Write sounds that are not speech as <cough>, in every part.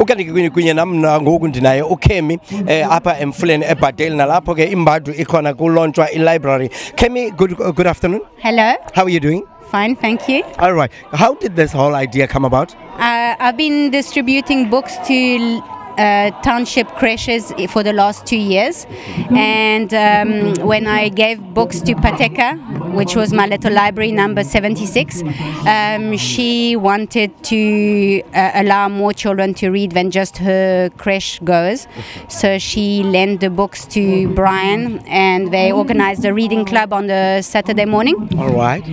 ukanti kunye kunye nam na- ngoku ndinaye ukemi eh, apha emfuleni ebhadeli nalapho ke imbadu ikhona kulontshwa ilibrary. Kemi good, good afternoon. Hello, how are you doing? Fine, thank you. all right. How did this whole idea come about? Uh, I've been distributing books to uh, township creches for the last two years, and um, when I gave books to Pateka, which was my little library number 76, um, she wanted to uh, allow more children to read than just her creche goers. So she lent the books to Brian, and they organized a reading club on the Saturday morning. all right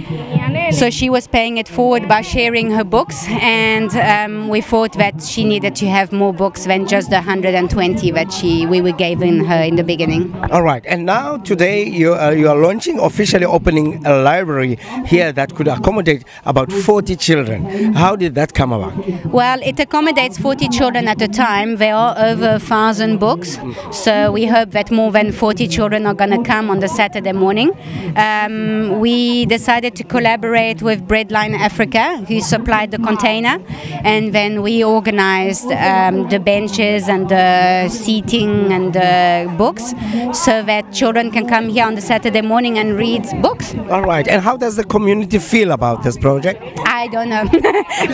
So she was paying it forward by sharing her books, and um, we thought that she needed to have more books than just the 120 that she we were giving her in the beginning. All right, and now today you are, you are launching, officially opening a library here that could accommodate about 40 children. How did that come about? Well, it accommodates 40 children at a time. There are over a thousand books, so we hope that more than 40 children are going to come on the Saturday morning. Um, we decided to collaborate with Breadline Africa, who supplied the container, and then we organized um, the and the seating and the books so that children can come here on the Saturday morning and read books. All right, and how does the community feel about this project? I don't know.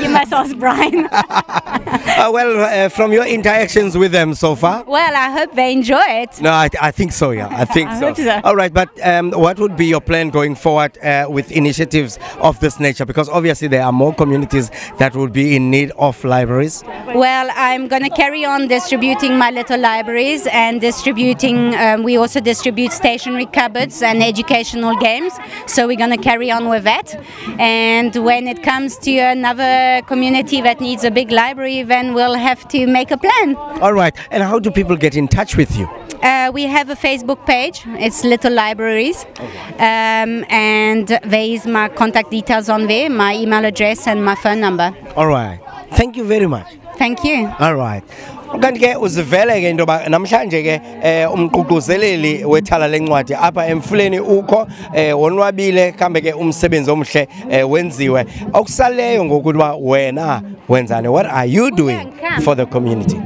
you must ask Brian. Uh, well, uh, from your interactions with them so far? well, I hope they enjoy it. No, I, I think so, yeah. I think <laughs> I so. so. All right, but um, what would be your plan going forward uh, with initiatives of this nature? Because obviously there are more communities that would be in need of libraries. Well, I'm going to carry on distributing my little libraries and distributing, um, we also distribute stationery cupboards and educational games. So we're going to carry on with that. And when it comes to another community that needs a big library, then we'll have to make a plan. All right, and how do people get in touch with you? Uh, we have a Facebook page. It's Little Libraries, um, and there is my contact details on there, my email address, and my phone number. All right, thank you very much. Thank you. All right. kanti ke uzivele ke into yoba namhlanje ke um umququzeleli wethala lencwadi apha emfuleni ukho um wonwabile kambe ke umsebenzi omhle um wenziwe okusaleyo ngokuthi uba wena wenzani what are you doing for the community.